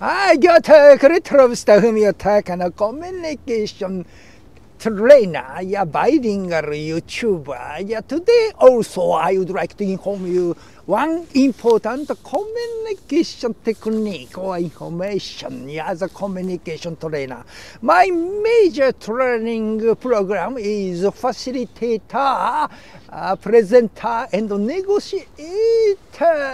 I got a great trust attack and a communication trainer, yeah, bilingual YouTuber. Yeah, today also I would like to inform you one important communication technique or information yeah, as a communication trainer. My major training program is facilitator, uh, presenter, and negotiator.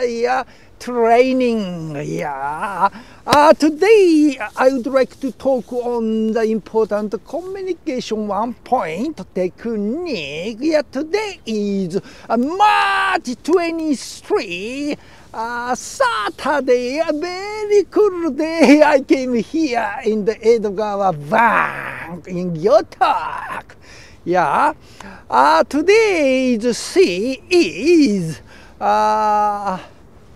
Yeah, training. Yeah. Uh, today, I would like to talk on the important communication one point technique. Yeah, today is uh, March 23. Uh, Saturday, a very cool day. I came here in the Edogawa Bank in Gyotoku. Yeah. Uh, today's C is uh,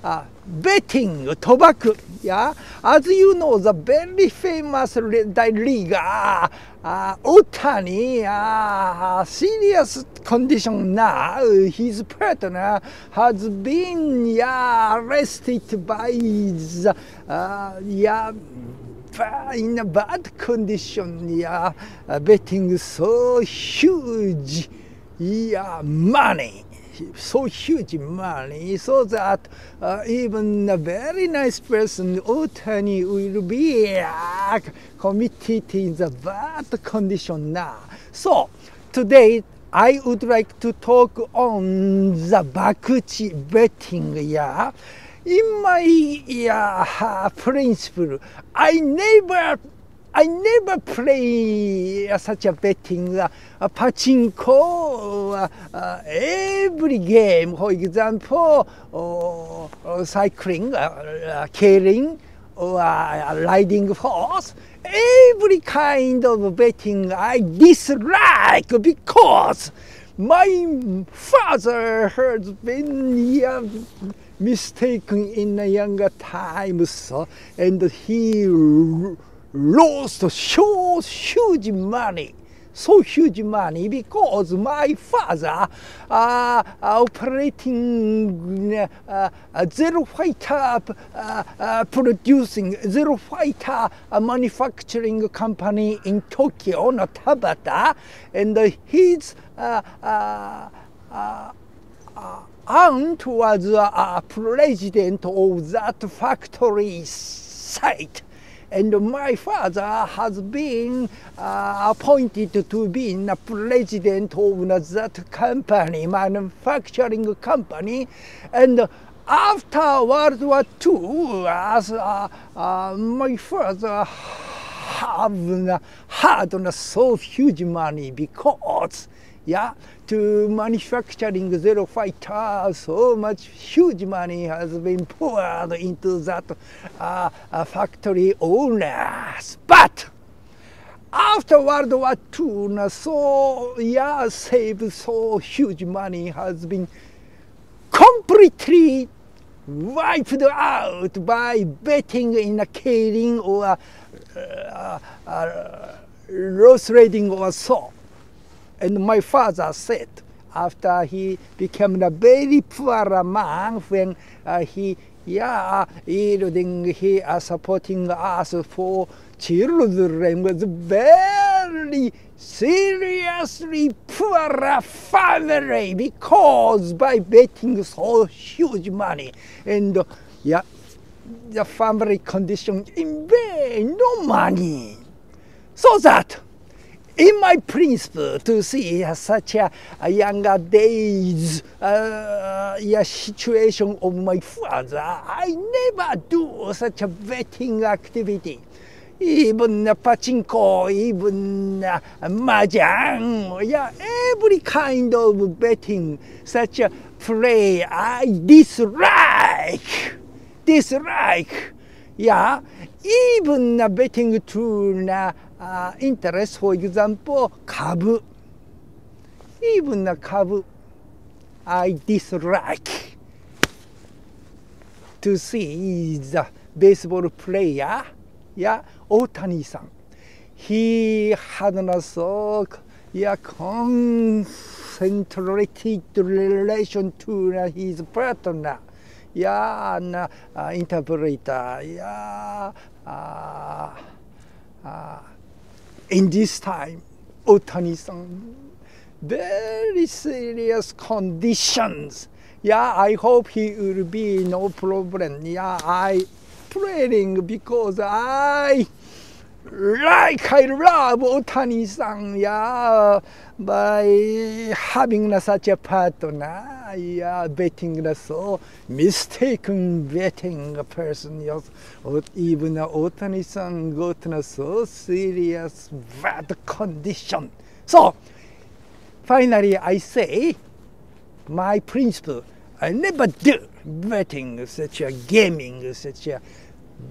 uh, betting tobacco. Yeah, as you know, the very famous leaguer uh, Otani, uh, serious condition now. His partner has been yeah, arrested by the uh, yeah in a bad condition. Yeah, betting so huge yeah money so huge money so that uh, even a very nice person, Otani, will be uh, committed in the bad condition now. So today I would like to talk on the bakuchi betting. Yeah, in my yeah, principle, I never I never play uh, such a betting uh, uh, pachinko uh, every game. For example, cycling, carrying, or riding horse. Every kind of betting I dislike because my father has been uh, mistaken in a younger time, so, and he lost so huge money so huge money because my father uh, operating uh, zero fighter uh, uh, producing zero fighter manufacturing company in Tokyo, not Tabata, and his uh, uh, aunt was a president of that factory site and my father has been uh, appointed to be the president of that company, manufacturing company, and after World War II, as uh, uh, my father have had so huge money because yeah, to manufacturing zero fighter, so much huge money has been poured into that uh, uh, factory owners. But after World War II, so yeah, saved so huge money has been completely wiped out by betting in a killing or uh, uh, loss trading or so. And my father said, after he became a very poor man, when uh, he, yeah, yielding, he uh, supporting us for children was very seriously poor family because by betting so huge money and uh, yeah, the family condition in vain, no money. So that in my principle to see such a, a younger days uh, situation of my father, I never do such a betting activity. Even uh, pachinko, even uh, mahjong, yeah, every kind of betting, such a play I dislike, dislike. Yeah, even uh, betting to uh, uh, interest, for example, 株. Even the 株, I dislike to see the baseball player, yeah, Otani-san. He had a so yeah, concentrated relation to his partner. yeah, and, uh, uh, interpreter, yeah, uh, uh, in this time, Otani-san, very serious conditions. Yeah, I hope he will be no problem. Yeah, I praying because I like I love Otani-san, yeah, by having such a partner, yeah, betting so mistaken betting person, yes, even Otani-san got so serious bad condition. So, finally I say, my principle, I never do betting such a gaming, such a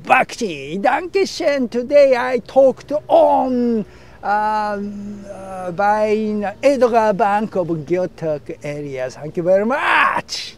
bakuchi, Dankeschön. Today I talked on um, uh, by Edgar Bank of Gyotoku area. Thank you very much.